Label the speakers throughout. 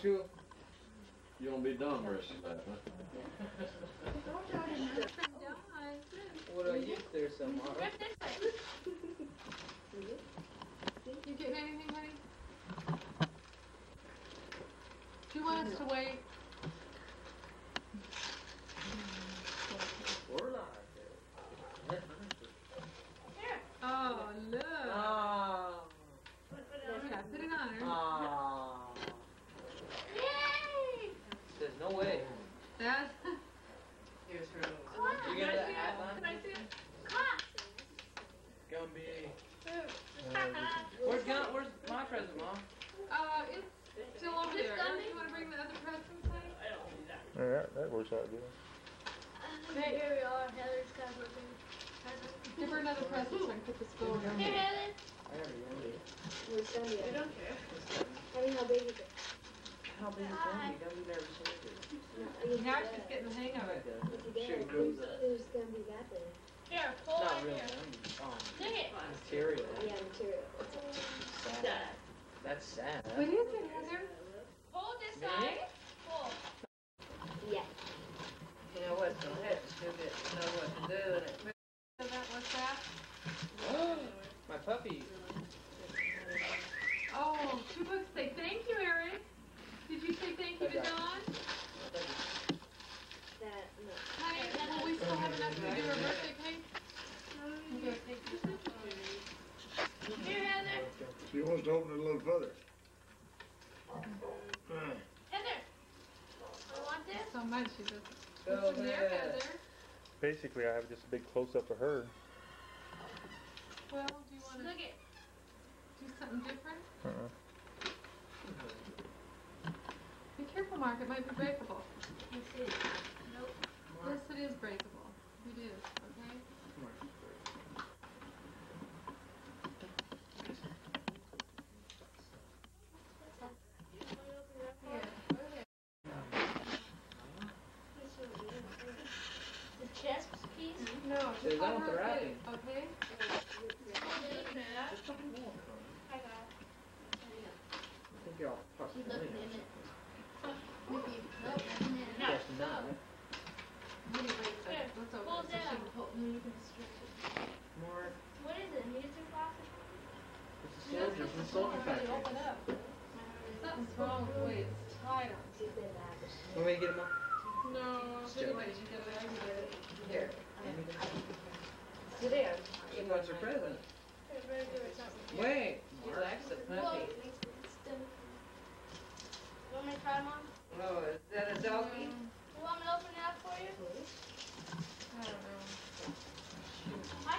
Speaker 1: shoe?
Speaker 2: You won't be done rest of that, huh?
Speaker 1: What I used there somewhere.
Speaker 3: Rip this way.
Speaker 4: You getting anything, honey? Do you want us to wait?
Speaker 1: We're live there.
Speaker 3: Here.
Speaker 4: Oh, look.
Speaker 1: Ah.
Speaker 3: Put it on.
Speaker 4: Okay, put it on her.
Speaker 1: Ah.
Speaker 3: Yay!
Speaker 1: There's no way.
Speaker 4: That's,
Speaker 1: Here's her.
Speaker 3: Class.
Speaker 1: You
Speaker 4: Can I
Speaker 1: get that hat
Speaker 4: Can I see it?
Speaker 3: Class.
Speaker 1: Gumby.
Speaker 3: Haha.
Speaker 1: Where's Gun? Where's my present, Mom?
Speaker 4: Uh, it's still over
Speaker 3: This
Speaker 4: there.
Speaker 3: gummy?
Speaker 4: You wanna bring the other presents, honey?
Speaker 5: Yeah, that works out good.
Speaker 3: Okay, here we are. Heather's got her thing.
Speaker 4: Give her another present so I can put this gold on.
Speaker 3: Here, Heather.
Speaker 1: I got a Gumby.
Speaker 6: Where's Gumby at?
Speaker 3: don't care.
Speaker 6: I mean, how big is it?
Speaker 1: How big is Gumby? Gumby never showed it.
Speaker 6: No, I mean,
Speaker 4: Now
Speaker 6: who's
Speaker 4: she's
Speaker 6: that?
Speaker 4: getting the hang of it.
Speaker 6: What's he
Speaker 1: Sure,
Speaker 6: got?
Speaker 1: grows
Speaker 6: Who's,
Speaker 1: up.
Speaker 6: who's Gumby that big?
Speaker 3: Here, hold
Speaker 1: Not
Speaker 3: on
Speaker 1: real
Speaker 3: here.
Speaker 1: Gumby. Oh,
Speaker 3: Look it.
Speaker 1: material.
Speaker 6: Yeah, material.
Speaker 1: Sad. That's sad.
Speaker 4: What is it, Heather?
Speaker 3: Hold this
Speaker 1: Me?
Speaker 3: side. Pull.
Speaker 6: Yeah.
Speaker 1: You know what? Go ahead. Still get to know what to do with it.
Speaker 4: So that, what's that?
Speaker 1: My puppy.
Speaker 4: Oh, two books say thank you, Eric. Did you say thank you to Dawn?
Speaker 6: That, no.
Speaker 4: Honey, will we still have enough to do her birthday cake? Okay, thank you.
Speaker 3: Here, Heather.
Speaker 5: She wants to open it a little further.
Speaker 3: Heather. I want this.
Speaker 4: So much, she doesn't.
Speaker 1: Go
Speaker 4: What's there. Heather?
Speaker 5: Basically, I have just a big close-up of her.
Speaker 4: Well, do you wanna
Speaker 3: Look it.
Speaker 4: do something different?
Speaker 5: Uh-uh.
Speaker 4: Be careful, Mark, it might be breakable.
Speaker 3: Let's see. Nope.
Speaker 4: Yes, it is breakable. It is, okay? Here.
Speaker 3: The chest piece.
Speaker 4: No,
Speaker 1: There's
Speaker 4: just let
Speaker 1: not the
Speaker 4: her
Speaker 1: wrapping.
Speaker 4: fit, okay?
Speaker 3: I got it.
Speaker 1: I think you're all fucked
Speaker 3: Keep Here,
Speaker 4: let's open
Speaker 3: pull
Speaker 4: it so she
Speaker 3: down.
Speaker 4: can pull, no, you can stretch it.
Speaker 1: More.
Speaker 3: What is it? Music box?
Speaker 1: It's a soldier from the soldier factory.
Speaker 4: Open up. Something's wrong with the way it's tied on.
Speaker 6: She's been back.
Speaker 1: Want me to get him up?
Speaker 4: No,
Speaker 1: Still.
Speaker 4: anyway, you get it, I can get it.
Speaker 1: Here.
Speaker 4: Sit down.
Speaker 1: She wants her present.
Speaker 3: Everybody do it something.
Speaker 1: Wait. Relax the
Speaker 3: Whoa.
Speaker 1: puppy.
Speaker 3: You want me to try them on?
Speaker 1: Oh, is that a doggy?
Speaker 3: You want me to open it up for you?
Speaker 4: I don't know.
Speaker 3: I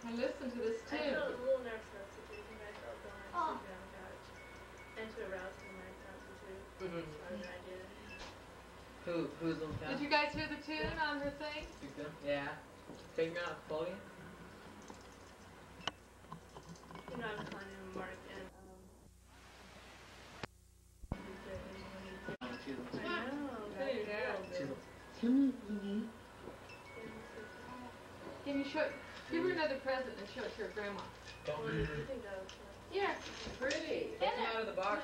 Speaker 4: Now listen to this
Speaker 7: I
Speaker 4: tune.
Speaker 7: felt a little nervous about the situation, but I felt going
Speaker 3: Oh.
Speaker 7: on the couch. And to arouse him when I found him too. So I was.
Speaker 1: Who, who's little
Speaker 4: Did you guys hear the tune on her thing?
Speaker 1: Yeah. Finger out, Chloe.
Speaker 7: You know, I was calling
Speaker 4: show, give her another present and show it to her grandma.
Speaker 7: I think that
Speaker 1: pretty. Take him out of the box.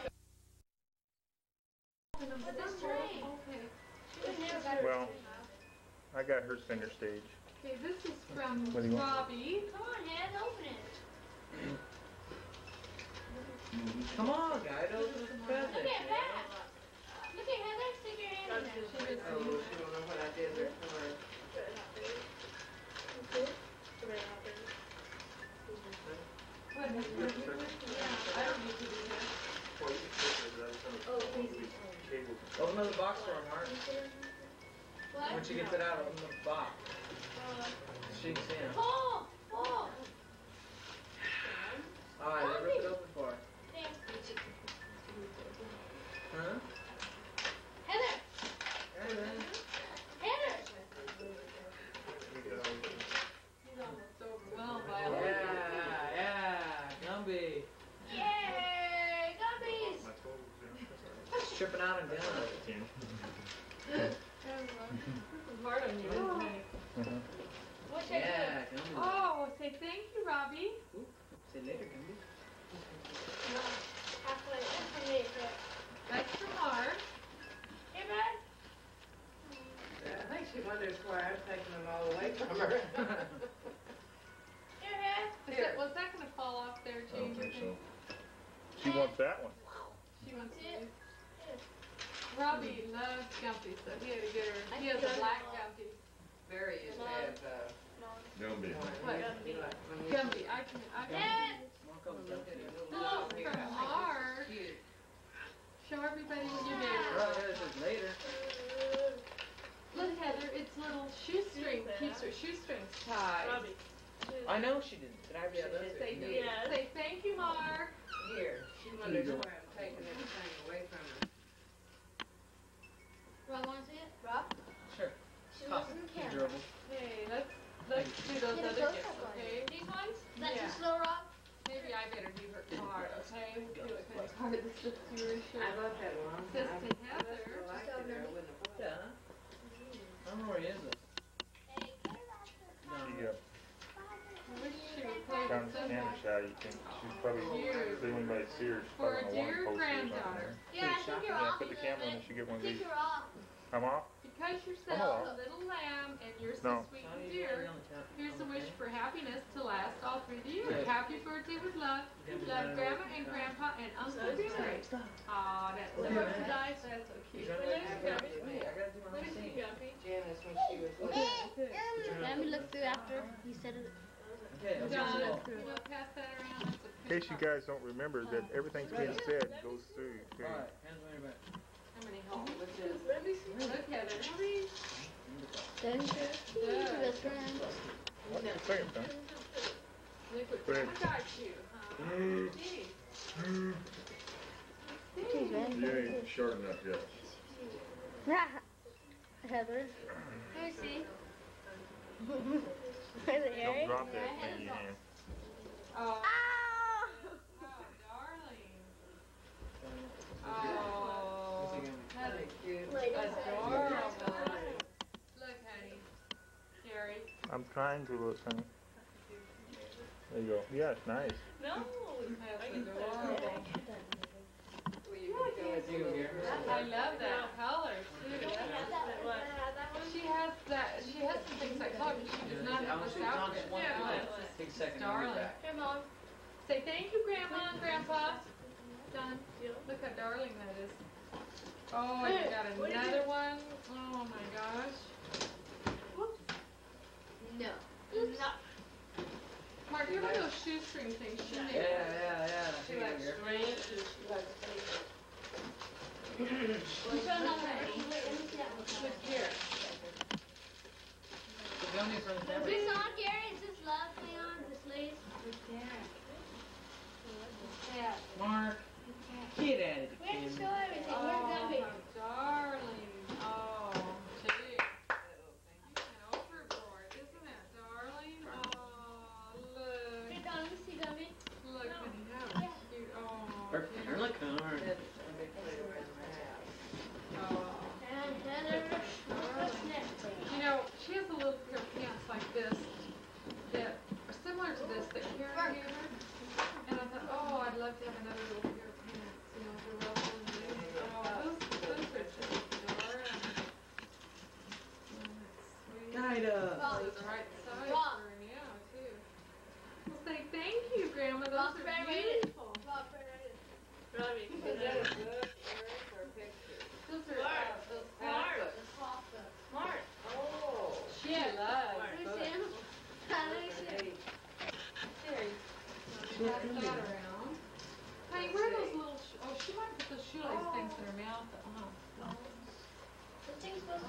Speaker 3: With this train.
Speaker 4: Okay.
Speaker 3: She would never got
Speaker 5: Well, I got her center stage.
Speaker 4: Okay, this is from
Speaker 5: What want?
Speaker 4: Robbie.
Speaker 3: Come on, Head, open it.
Speaker 1: Come on, guy. Open the present.
Speaker 3: Look at that. Look at Heather. Stick your hand in there.
Speaker 4: She
Speaker 1: Oh, she don't know what I did there for her.
Speaker 7: But not big. But not big.
Speaker 4: what, was her Yeah, I don't need to do that.
Speaker 6: Oh, please.
Speaker 1: Open the box for Mark.
Speaker 3: What?
Speaker 1: When she gets it out, open the box. She can see him.
Speaker 3: Pull. Pull.
Speaker 1: Alright, then rip it open for her. tripping out and down.
Speaker 5: Ten.
Speaker 4: It's hard on you, isn't it?
Speaker 5: Mhm.
Speaker 3: What's your
Speaker 1: Yeah, come on.
Speaker 4: Oh, say thank you, Robbie.
Speaker 1: See you later, come
Speaker 3: halfway? That's for me, but.
Speaker 4: That's from Mark.
Speaker 3: Hey, bud.
Speaker 1: Yeah, I think she wonders why I'm taking them all away from her.
Speaker 3: Here, man.
Speaker 4: Is that, was that gonna fall off there,
Speaker 5: I don't think so. She wants that one.
Speaker 4: She wants
Speaker 3: Yeah.
Speaker 4: to. Robbie loves Gumby, so he had to get her. He has a black Gumby.
Speaker 1: Barry used to have, uh,
Speaker 5: Gumby.
Speaker 4: What?
Speaker 1: he like, when we-
Speaker 4: Gumby, I can, I can.
Speaker 3: Dad.
Speaker 1: Walk over and look at it, little
Speaker 4: Oh,
Speaker 1: dog here.
Speaker 4: from Mark.
Speaker 1: Cute.
Speaker 4: Show everybody what you did.
Speaker 1: Right, this is later.
Speaker 4: Look, Heather, it's little shoestring. Keeps her shoestrings tied.
Speaker 1: I know she didn't, but I
Speaker 4: Say,
Speaker 1: really
Speaker 4: say,
Speaker 1: did.
Speaker 3: Yeah.
Speaker 4: say thank you, Mark.
Speaker 1: Here, she wonders why I'm taking everything away from her.
Speaker 3: Rob, wanna see it? Rob?
Speaker 1: Sure.
Speaker 3: She looks in the camera.
Speaker 1: Durable.
Speaker 4: Hey, let's, let's do those
Speaker 3: Get a
Speaker 4: other
Speaker 3: close
Speaker 4: gifts,
Speaker 3: up on
Speaker 4: okay?
Speaker 3: These ones? That's
Speaker 4: Yeah.
Speaker 3: too slow, Rob?
Speaker 4: Maybe I better do her card, okay? We'll do it kind of hard, this is your
Speaker 1: I
Speaker 4: shirt.
Speaker 1: love that one.
Speaker 4: Says
Speaker 1: I-
Speaker 4: to
Speaker 1: I
Speaker 4: Heather.
Speaker 1: still like it, or I wouldn't have bought it. I don't know where he is. though.
Speaker 3: Hey,
Speaker 5: She uh,
Speaker 4: I wish she would play
Speaker 5: found
Speaker 4: with
Speaker 5: the
Speaker 4: somebody.
Speaker 5: camera shot. You think she's probably
Speaker 4: Cute.
Speaker 5: doing by Sears.
Speaker 4: For a
Speaker 5: probably
Speaker 4: dear
Speaker 5: wanting posters or
Speaker 4: granddaughter.
Speaker 5: something.
Speaker 3: Yeah, I think you're
Speaker 5: Yeah,
Speaker 3: off
Speaker 5: put
Speaker 3: a
Speaker 5: the
Speaker 3: little
Speaker 5: camera in
Speaker 3: bit.
Speaker 5: and she get one
Speaker 3: I
Speaker 5: of
Speaker 3: think
Speaker 5: these.
Speaker 3: you're off.
Speaker 5: I'm off?
Speaker 4: Because you're
Speaker 5: I'm
Speaker 4: so a little lamb and you're so
Speaker 5: No.
Speaker 4: sweet and dear,
Speaker 1: got it on the top.
Speaker 4: here's a wish for happiness to last all through the year.
Speaker 1: Good.
Speaker 4: Happy birthday with love. Love Grandma and Grandpa and Uncle Barry. Aw, that's so
Speaker 1: Yeah.
Speaker 4: nice. That's so cute.
Speaker 1: He's running back to me. I gotta do my own thing. Janice, when she was little.
Speaker 3: Let me look through after you said it.
Speaker 1: Okay, I'll
Speaker 4: John,
Speaker 1: get
Speaker 4: you
Speaker 1: you all.
Speaker 4: wanna pass that around? That's a
Speaker 5: In case you guys don't remember that everything's being said goes through. too.
Speaker 1: Alright, hands on your back.
Speaker 4: How many holes? What's this? Look, Heather.
Speaker 3: Thank you.
Speaker 4: Good.
Speaker 3: Best friend.
Speaker 5: What the second time?
Speaker 4: Look what
Speaker 5: Go ahead.
Speaker 4: Grandma got you, huh? Gee.
Speaker 5: You ain't short enough yet.
Speaker 3: Heather. Let me see. Is
Speaker 5: Don't drop that thing in your hand.
Speaker 4: Oh,
Speaker 3: Ow!
Speaker 4: oh, darling. Oh, Heather,
Speaker 1: Cute.
Speaker 3: Wait,
Speaker 4: adorable. Look, honey. Gary.
Speaker 5: I'm trying to look, honey. There you go. Yeah, it's nice.
Speaker 4: That's adorable.
Speaker 1: You here.
Speaker 4: I love that color too. She has that. She has some things like color, but she does not have this outfit. Yeah, it's
Speaker 1: Take a second. I'll be
Speaker 4: Darling.
Speaker 1: back.
Speaker 3: Here, Mom.
Speaker 4: Say thank you, Grandma and Grandpa. Done. Look how darling that is. Oh, and you got another one. Oh my gosh.
Speaker 3: No. Hmm? Not.
Speaker 4: Mark, you know those shoestring things she
Speaker 1: Yeah,
Speaker 4: made?
Speaker 1: yeah, yeah.
Speaker 4: She
Speaker 1: Here,
Speaker 4: likes
Speaker 1: here.
Speaker 4: strings.
Speaker 3: You show them already. Let me see that one.
Speaker 4: Look here.
Speaker 1: The gummies from the
Speaker 3: Is
Speaker 1: camera.
Speaker 3: this on, Gary? Is this love thing on? This lace?
Speaker 1: Mark. Get at it,
Speaker 3: We have to
Speaker 1: kid.
Speaker 3: show everything.
Speaker 4: Oh,
Speaker 3: We're gonna be.
Speaker 4: my darling. Oh, gee. You went overboard, isn't it, darling? Oh, look.
Speaker 3: Here, Dawn, let me see, Gumby.
Speaker 4: Look, honey, how cute. Oh,
Speaker 1: Her,
Speaker 4: cute.
Speaker 1: her look on her.
Speaker 4: Oh.
Speaker 3: And Heather. What's next?
Speaker 4: You know, she has a little pair of pants like this that are similar to this that Karen gave her. And I thought, oh, I'd love to have another little pair of pants, you know, for Rose and Lily. Oh, those, those are just adorable. Oh, that's sweet.
Speaker 1: Guide up.
Speaker 3: Rob.
Speaker 4: Those are right size
Speaker 3: Rob.
Speaker 4: for her now, too. Well, say thank you, Grandma. Those
Speaker 3: Rob,
Speaker 4: are
Speaker 3: right away.
Speaker 4: beautiful.
Speaker 3: Rob, right right
Speaker 4: Those are, uh, those
Speaker 3: Smart.
Speaker 4: outfits.
Speaker 3: Smart.
Speaker 1: Oh.
Speaker 4: She loves
Speaker 3: Let me
Speaker 4: books.
Speaker 3: see him. Let me see him.
Speaker 4: That around. Honey, where are those little, sh- oh, she might put those shoelace things in her mouth, uh-huh.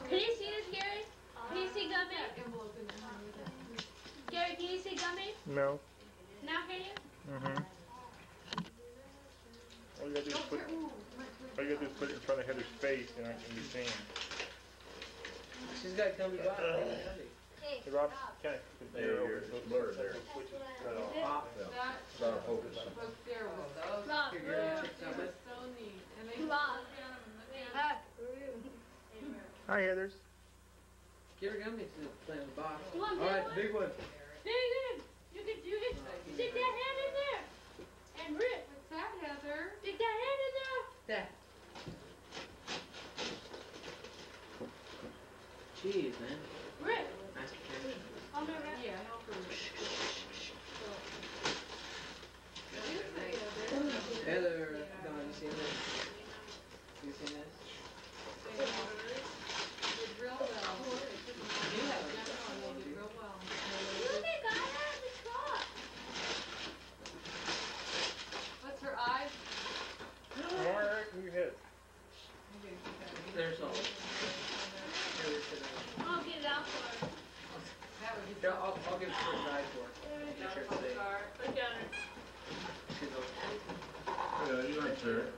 Speaker 3: Can you see this, Gary? Can you see Gumby?
Speaker 4: That envelope in there, honey.
Speaker 3: Gary, can you see Gumby?
Speaker 5: No.
Speaker 3: Now can you?
Speaker 5: Mm-hmm. All you gotta do is put, all you gotta do is put it in front of Heather's face and I can be seen.
Speaker 1: She's got gummy. come to
Speaker 3: hey,
Speaker 5: Hey, Rob, can I?
Speaker 2: There, it's blurred there. Focus.
Speaker 3: Rob,
Speaker 1: they
Speaker 4: so neat. And they
Speaker 5: Hi, Heathers.
Speaker 1: Get her gummies and play on the box. All right,
Speaker 3: big
Speaker 1: one.
Speaker 3: There you could stick that hand in there. And rip
Speaker 4: What's that, Heather.
Speaker 3: Stick that hand in there.
Speaker 1: That. Jeez, man.
Speaker 3: Rip.
Speaker 1: Nice protection.
Speaker 4: Oh, Sure.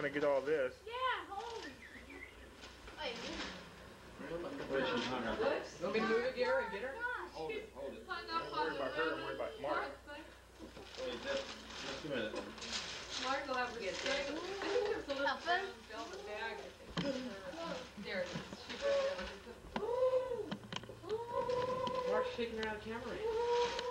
Speaker 4: going to get all
Speaker 5: this.
Speaker 3: Yeah, hold Wait
Speaker 2: Where's she hung up?
Speaker 1: Let me move it, Gary, and get her?
Speaker 3: Oh
Speaker 2: hold it, hold it.
Speaker 5: Don't worry about her,
Speaker 4: don't
Speaker 5: worry about Mark.
Speaker 2: Wait, just, just a minute.
Speaker 4: Mark will have to get there. I think there's a little velvet bag. There it is.
Speaker 1: Mark's shaking around the
Speaker 3: camera.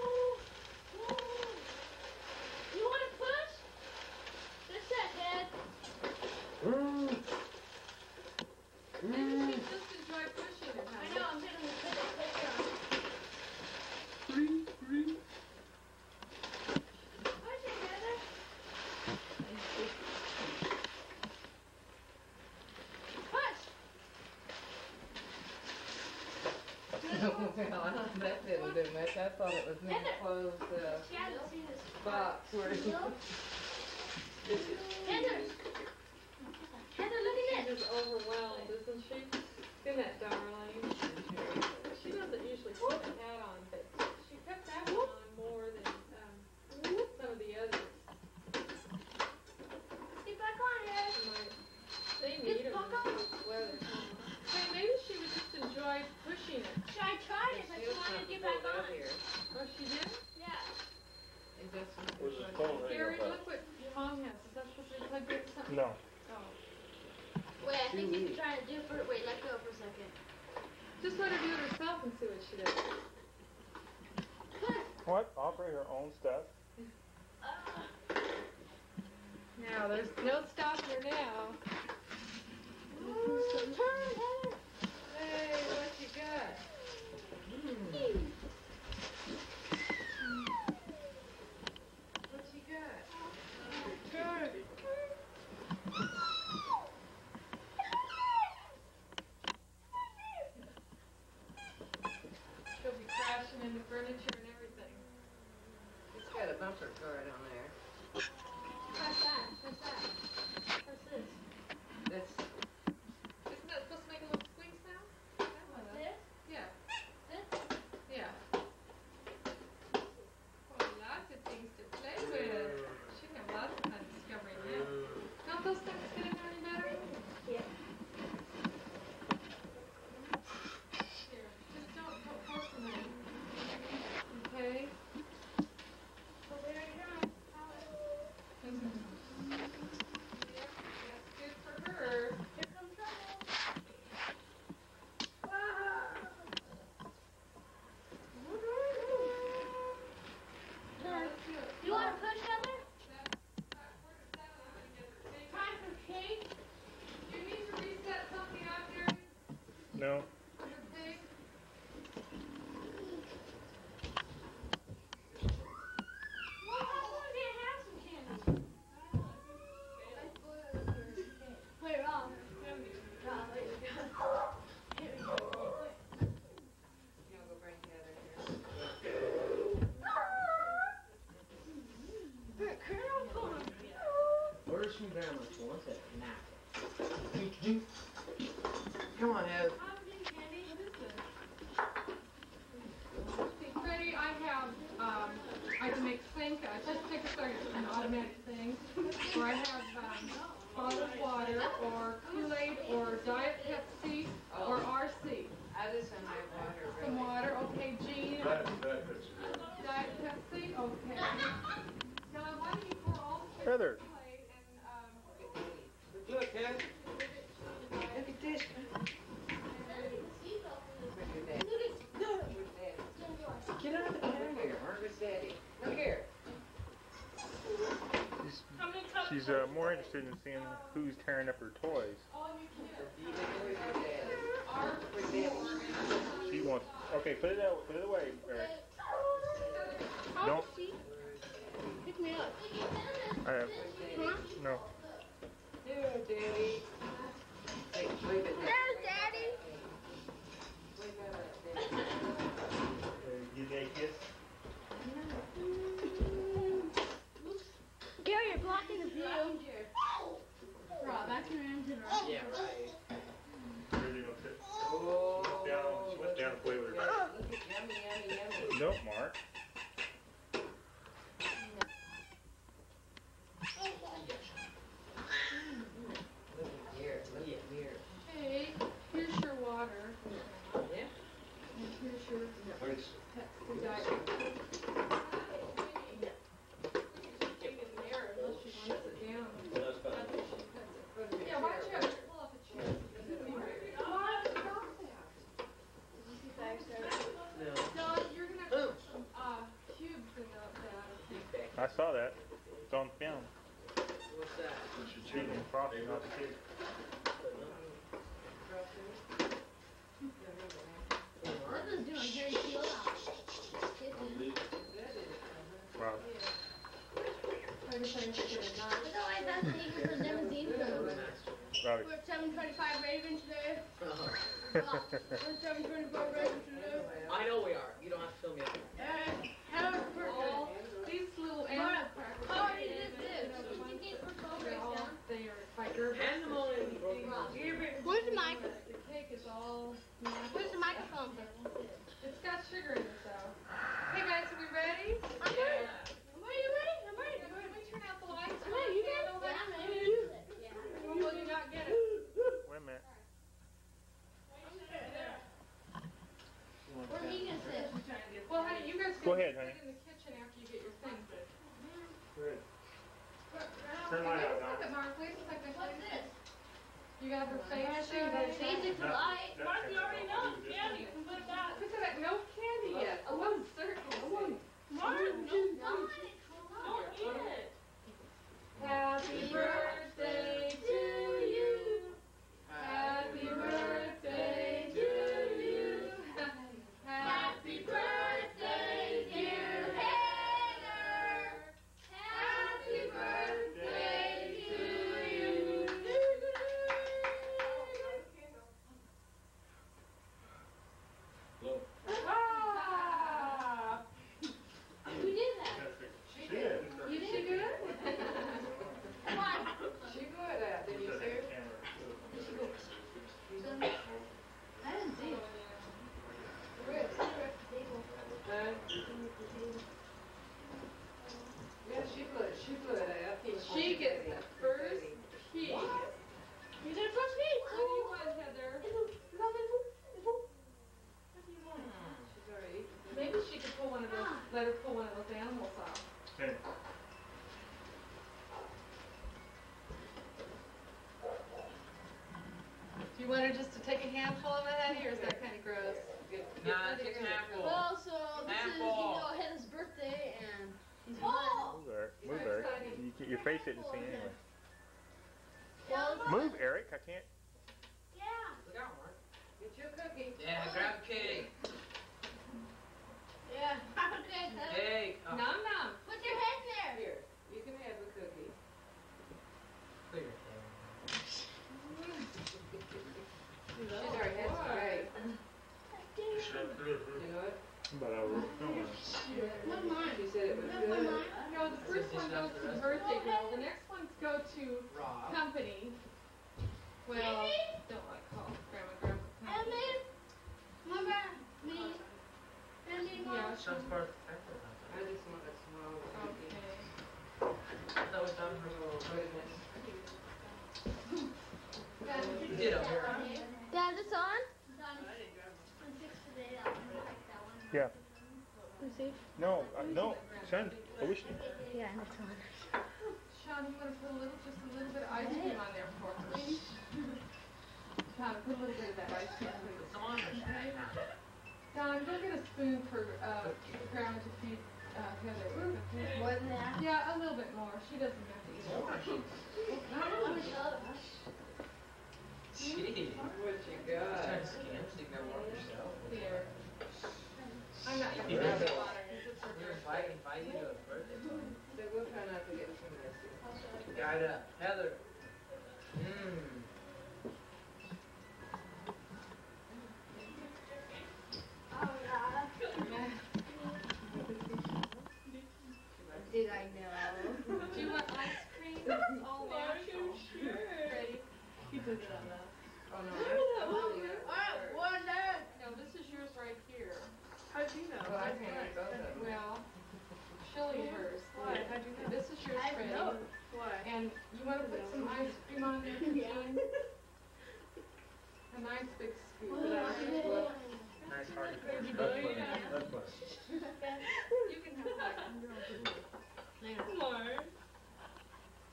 Speaker 2: Where's his phone?
Speaker 4: Gary, look what your mom has. Is that supposed to be plugged in something?
Speaker 5: No.
Speaker 4: Oh.
Speaker 3: Wait, I think you can try a different Wait, Let go for a second.
Speaker 4: Just let her do it herself and see what she does.
Speaker 5: what? Operate her own stuff?
Speaker 4: Now, there's no stopping her now.
Speaker 3: Ooh, turn,
Speaker 4: Hey, what you got?
Speaker 2: No.
Speaker 5: She's uh, more interested in seeing who's tearing up her toys.
Speaker 4: all you can.
Speaker 2: Where's your daddy? Where's Daddy?
Speaker 5: She wants. Okay, put it out. Put it away, Eric. Don't.
Speaker 3: Pick me up.
Speaker 5: I have. No.
Speaker 2: Here, Daddy. Hey, leave it there.
Speaker 3: There's Daddy.
Speaker 2: Leave that up, Daddy.
Speaker 5: Give me a kiss.
Speaker 3: Gary, you're blocking the view.
Speaker 8: Rob, back to your engine room.
Speaker 2: Yeah, right.
Speaker 5: Where's he gonna?
Speaker 2: Oh.
Speaker 5: Down. She went down to play with her.
Speaker 2: Look at yummy, yummy, yummy.
Speaker 5: Nope, Mark.
Speaker 2: Look at here, look at here.
Speaker 4: Hey, here's your water.
Speaker 2: Yeah?
Speaker 4: And here's your
Speaker 1: Thanks.
Speaker 4: Pepsi Diet. Take it in there unless she wants it down.
Speaker 1: That's fine.
Speaker 4: Yeah, why don't you have her pull up a chair?
Speaker 2: No.
Speaker 4: No, you're gonna have to put some, uh, cubes in that.
Speaker 5: I saw that. It's on film.
Speaker 2: What's that?
Speaker 5: Cheating frosting off the cake.
Speaker 8: What doing? Harry Keel.
Speaker 5: Wow.
Speaker 4: Not
Speaker 8: Otherwise, that's taken for limousine.
Speaker 5: Robbie.
Speaker 3: We're 725 Raven today.
Speaker 2: Uh-huh.
Speaker 3: We're at 725 Raven
Speaker 4: Do you want her just to take a handful of it, Eddie, or is that kind of gross?
Speaker 2: Get-
Speaker 1: Nah,
Speaker 2: get
Speaker 1: take an
Speaker 2: rid of it.
Speaker 1: apple.
Speaker 3: Well, so this is, you
Speaker 1: Apple.
Speaker 3: know, Heather's birthday and he's
Speaker 8: Oh!
Speaker 5: Move, Eric. Move, Eric. You can, your face isn't seen anyway.
Speaker 3: Well,
Speaker 5: Move, Eric. I can't.
Speaker 3: yeah.
Speaker 2: Look out, Mark. Get you a cookie.
Speaker 1: Yeah, grab a cake.
Speaker 3: Yeah. Okay, Heather.
Speaker 1: Cake. Oh,
Speaker 4: Nom nom.
Speaker 5: But I wrote,
Speaker 3: don't mine.
Speaker 2: Said it was
Speaker 3: Not. Mine.
Speaker 4: No, the first one goes to birthday girl. The next ones go to
Speaker 2: Rob.
Speaker 4: company. Well, don't like call grandma grandma. Company.
Speaker 3: Remember me?
Speaker 4: Yeah,
Speaker 1: that's part the
Speaker 2: I just want to smell.
Speaker 4: Okay.
Speaker 1: That was done for a little bit.
Speaker 3: Dad, it's on?
Speaker 5: Yeah.
Speaker 3: Let's.
Speaker 5: No, uh, no, Sean, I wish.
Speaker 3: Yeah, it's on.
Speaker 4: Sean, you wanna put a little, just a little bit of ice cream on there for me? Sean, put a little bit of that ice cream, please. Okay? Dawn, go get a spoon for, uh, Grandma to feed, uh, Heather. okay?
Speaker 3: More than that?
Speaker 4: Yeah, a little bit more. She doesn't have to eat it.
Speaker 1: Gee.
Speaker 2: What you
Speaker 1: Trying
Speaker 2: got?
Speaker 1: to scan so you can walk yourself.
Speaker 4: Here. I'm not gonna
Speaker 1: You
Speaker 4: put
Speaker 1: got
Speaker 4: it
Speaker 1: it.
Speaker 4: on her 'cause it's her
Speaker 1: We're
Speaker 4: birthday.
Speaker 1: inviting, inviting you to a birthday party.
Speaker 2: So we'll try not to get too messy.
Speaker 1: Got up. Heather. Mmm. Oh, yeah.
Speaker 7: Did I know?
Speaker 4: Do you want ice cream? It's all natural. Ready?
Speaker 2: Oh, no.
Speaker 4: No, this is yours right here.
Speaker 2: How'd you know? Well, I can't eat both of them.
Speaker 4: Well, she'll eat hers.
Speaker 2: Why? How'd you know?
Speaker 4: This is yours,
Speaker 7: I
Speaker 4: Freddie.
Speaker 7: know.
Speaker 2: Why?
Speaker 4: And you wanna put some ice cream on there, Christine? A nice big scoop.
Speaker 1: Nice hearty.
Speaker 5: That's funny, that's funny.
Speaker 4: You can have that.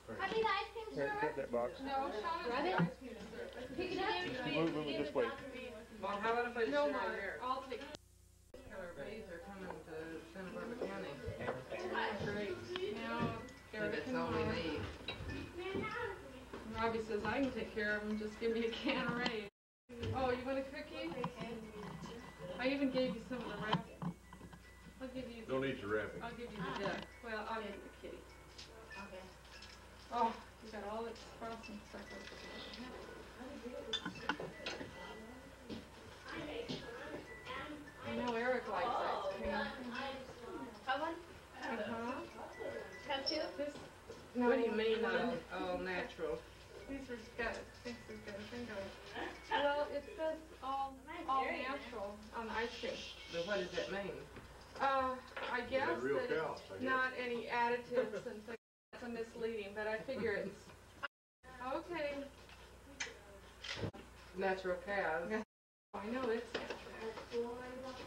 Speaker 3: I need ice cream,
Speaker 5: Here,
Speaker 3: sir.
Speaker 5: that box.
Speaker 4: No, Sean is the ice cream dessert.
Speaker 3: Pick it up.
Speaker 5: Move, move it this way.
Speaker 2: Well, how about if I just
Speaker 4: No,
Speaker 2: sit
Speaker 4: Mark,
Speaker 2: right here?
Speaker 4: I'll take.
Speaker 2: Killer bees are coming to Santa Barbara County.
Speaker 4: Great. Now,
Speaker 2: If
Speaker 4: Eric
Speaker 2: it's
Speaker 4: can Robbie says I can take care of them, just give me a can of Raid. Oh, you want a cookie? I even gave you some of the wrapping. I'll give you,
Speaker 8: Don't eat your wrapping.
Speaker 4: I'll give you the duck. Well, I'll give you the kitty. Okay. Oh, you got all this frosting stuff I know Eric likes ice cream.
Speaker 7: Have one?
Speaker 4: Uh-huh.
Speaker 7: Have two?
Speaker 4: This, no.
Speaker 2: What do you mean, all, all natural?
Speaker 4: These are got, this has got a thing going. Well, it says all, all natural on the ice cream.
Speaker 2: But what does that mean?
Speaker 4: Uh, I guess
Speaker 8: They're real
Speaker 4: that
Speaker 8: cows, I guess.
Speaker 4: not any additives and things. That's a misleading, but I figure it's, okay,
Speaker 2: Natural cows.
Speaker 4: Yeah. I know it's natural.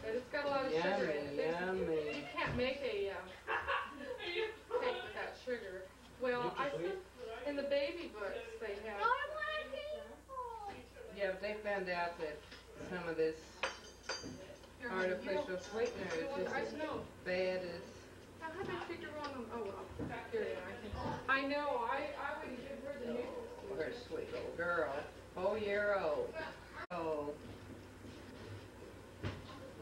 Speaker 4: But it's got a lot of sugar in it.
Speaker 2: Yummy,
Speaker 4: There's- You can't make a, um, cake without sugar. Well, I think in the baby books they have, oh,
Speaker 2: Yeah, but they found out that some of this
Speaker 4: here, honey, you don't-
Speaker 2: artificial sweetener is
Speaker 4: want
Speaker 2: just
Speaker 4: the
Speaker 2: as bad as
Speaker 4: How did I figure on them? Oh, well, here, you know, I can, I know, I, I wouldn't give her the new.
Speaker 2: her sweet little girl, four year old. Oh.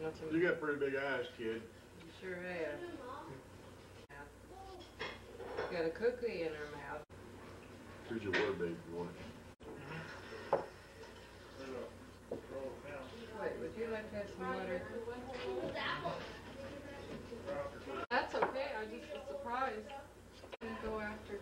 Speaker 2: Nothing,
Speaker 8: You got pretty big eyes, kid.
Speaker 2: you sure have. Got a cookie in her mouth.
Speaker 8: Here's your word, baby, if you want it.
Speaker 2: Wait, would you like to have some water?
Speaker 4: That's okay, I just was surprised. And go after.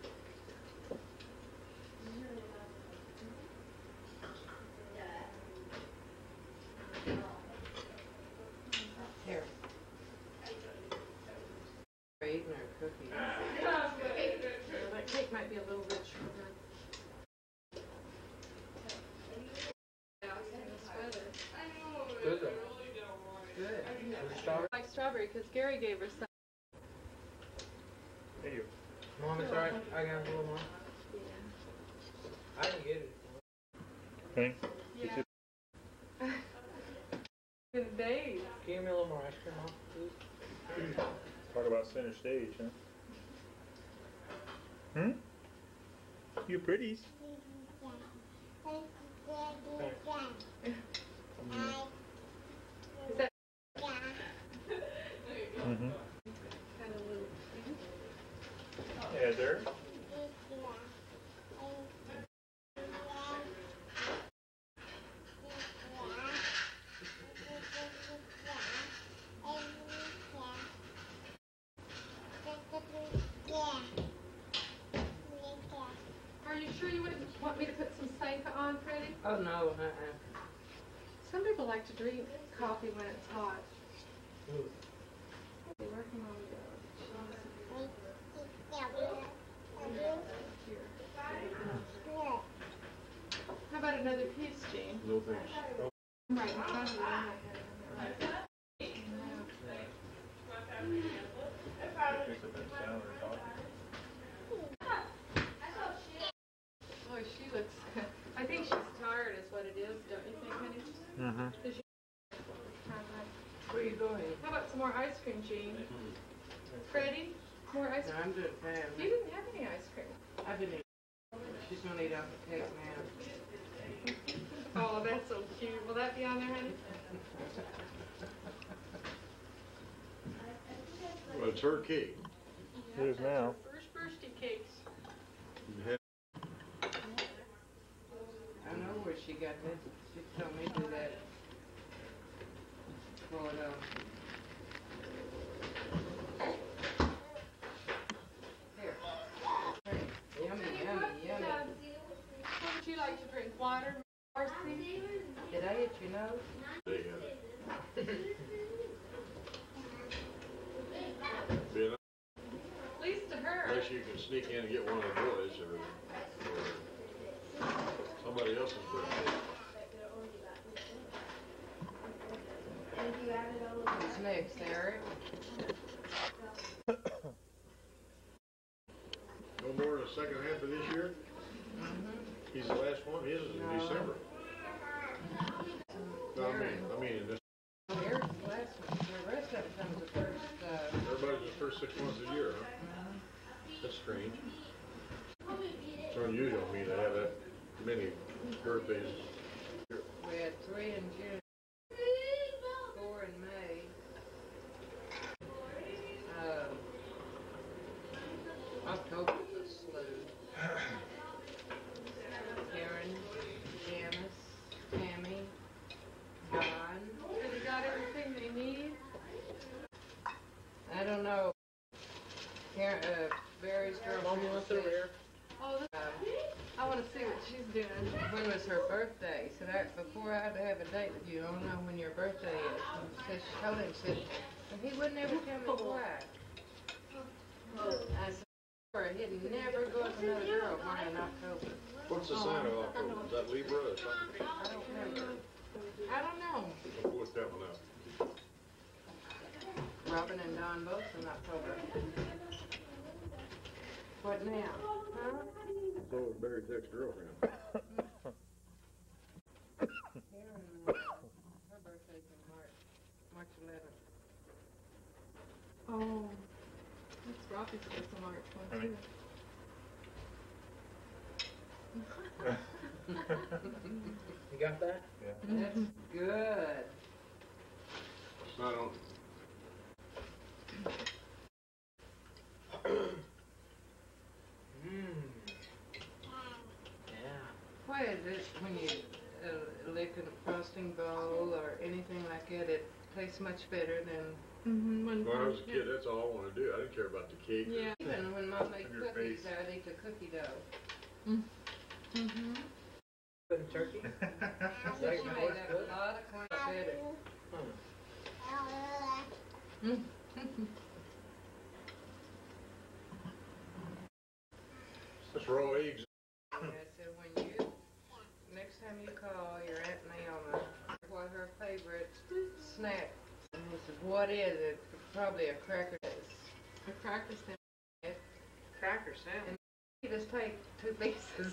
Speaker 2: Here. We're eating our cookies.
Speaker 4: That cake might be a little rich for her. Yeah, it's in this weather.
Speaker 1: Good though.
Speaker 2: Good.
Speaker 4: I like strawberry because Gary gave her some.
Speaker 5: There you
Speaker 1: Mom, it's alright. I got a little more. Yeah. I didn't get it.
Speaker 5: go. Okay.
Speaker 4: Yeah. Been days.
Speaker 1: Can you give me a little more ice cream, Mom, please?
Speaker 5: Talk about center stage, huh? Hmm? You pretties.
Speaker 4: Is that
Speaker 5: Mm-hmm.
Speaker 4: kind of little?
Speaker 5: Heather.
Speaker 4: Are you sure you wouldn't want me to put some Sanka on, Freddie?
Speaker 2: Oh, no, uh-uh.
Speaker 4: Some people like to drink coffee when it's hot.
Speaker 1: Ooh.
Speaker 4: They're working on the. Here. How about about another piece, Gene?
Speaker 8: No thanks.
Speaker 4: Right in front of you. Oh, she looks, I think she's tired is what it is, don't you think, honey?
Speaker 5: Mm-hmm.
Speaker 2: Where you going?
Speaker 4: How about some more ice cream, Gene? Freddie, more ice
Speaker 2: No,
Speaker 4: cream?
Speaker 2: I'm doing fine.
Speaker 4: You didn't have any ice cream.
Speaker 2: I've been eating. She's gonna eat off the cake now.
Speaker 4: Oh, that's so cute. Will that be on there, honey?
Speaker 8: Well, it's her cake.
Speaker 5: It is now.
Speaker 4: First birthday cakes.
Speaker 8: You had-
Speaker 2: I know where she got this. She told me to do that. For the. Here. Yummy, yummy, yummy.
Speaker 4: What would you like to drink? Water? Marcy?
Speaker 2: Did I hit your nose?
Speaker 8: They had it. Being,
Speaker 4: At least to her.
Speaker 8: unless you can sneak in and get one of the boys or, or somebody else's birthday.
Speaker 2: Who's next, Eric?
Speaker 8: No more than the second half of this year? He's the last one, his is in
Speaker 2: No.
Speaker 8: December. No, I mean, I mean, in this,
Speaker 2: Eric's the last one. The rest of comes the first, uh,
Speaker 8: everybody's the first six months of the year, huh? That's strange. It's unusual, I mean, to have that many birthdays.
Speaker 2: we had three in June, four in May. Uh, October's a slew. Karen, Janice, Tammy, John.
Speaker 4: Have you got everything they need?
Speaker 2: I don't know. Karen, uh, Barry's girlfriend said,
Speaker 4: Oh, this,
Speaker 2: um,
Speaker 4: I want to see what she's doing.
Speaker 2: when was her birthday? So that before I had to have a date with you, I don't know when your birthday is. And so she told him, said, "Well, he wouldn't ever tell me why. I said, he'd never go with another girl when in October.
Speaker 8: What's the sign of October? Is that Libra or something?
Speaker 2: I don't remember. I don't know.
Speaker 8: We'll that one up.
Speaker 2: Robin and Don both in October. What now? Huh?
Speaker 8: So was Barry's ex-girlfriend.
Speaker 2: Karen, uh, her birthday's in March, March 11th.
Speaker 4: Oh, that's Robbie's birthday, March one,
Speaker 5: Honey.
Speaker 4: too.
Speaker 2: You got that?
Speaker 5: Yeah.
Speaker 2: That's good.
Speaker 8: It's not on,
Speaker 2: Mmm. Yeah. What is it when you uh, lick in a frosting bowl or anything like that? It much better than
Speaker 4: Mm-hmm. When,
Speaker 8: when I was a kid, that's all I wanted to do. I didn't care about the cake.
Speaker 4: Yeah.
Speaker 2: even when mom made
Speaker 5: your
Speaker 2: cookies.
Speaker 5: face.
Speaker 2: I'd eat the cookie dough.
Speaker 4: Mm-hmm.
Speaker 2: Put turkey. she made that a lot of quite better.
Speaker 8: That's raw eggs.
Speaker 2: I said, when you, next time you call your Aunt Naomi, what her favorite snack? And he said, what is it? Probably a cracker.
Speaker 4: A cracker sandwich.
Speaker 2: Cracker sandwich. You just take two pieces,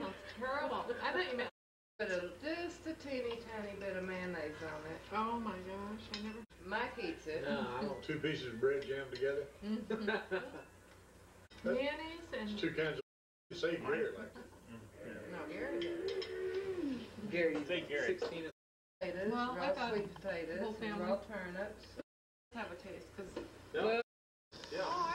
Speaker 4: Sounds terrible. I thought you meant,
Speaker 2: put a, just a teeny tiny bit of mayonnaise on it.
Speaker 4: oh my gosh, I never.
Speaker 2: Mike eats it.
Speaker 8: Two pieces of bread jammed together. Mm-hmm.
Speaker 4: Mayonnaise and,
Speaker 8: two kinds of, say Gary like
Speaker 2: No, Gary. Gary.
Speaker 5: Say Gary
Speaker 2: potatoes,
Speaker 4: well,
Speaker 2: sweet potatoes,
Speaker 4: whole family.
Speaker 2: raw turnips.
Speaker 4: Have a taste, cause. Yeah. Well, yeah. Oh,